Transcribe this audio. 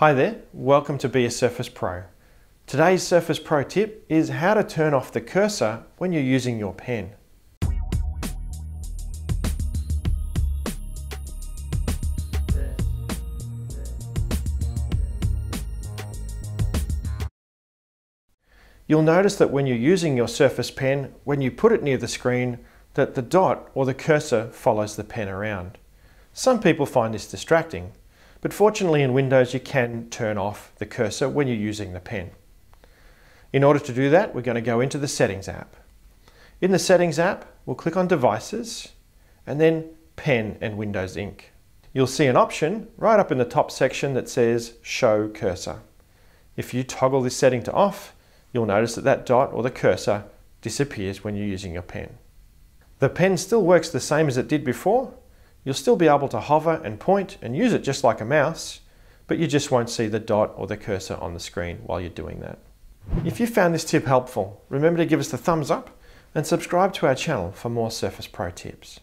Hi there, welcome to Be a Surface Pro. Today's Surface Pro tip is how to turn off the cursor when you're using your pen. You'll notice that when you're using your Surface Pen, when you put it near the screen, that the dot or the cursor follows the pen around. Some people find this distracting, but fortunately in Windows you can turn off the cursor when you're using the pen. In order to do that, we're going to go into the Settings app. In the Settings app, we'll click on Devices and then Pen and Windows Ink. You'll see an option right up in the top section that says Show Cursor. If you toggle this setting to off, you'll notice that that dot or the cursor disappears when you're using your pen. The pen still works the same as it did before, You'll still be able to hover and point and use it just like a mouse, but you just won't see the dot or the cursor on the screen while you're doing that. If you found this tip helpful, remember to give us the thumbs up and subscribe to our channel for more Surface Pro tips.